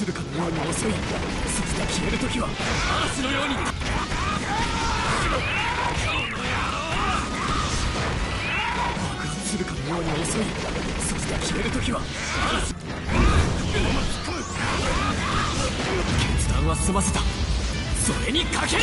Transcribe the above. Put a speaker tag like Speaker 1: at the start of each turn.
Speaker 1: ように遅い鈴が消える時は嵐のように。爆発するかのように遅い鈴が消える時は嵐決断は済ませたそれにかける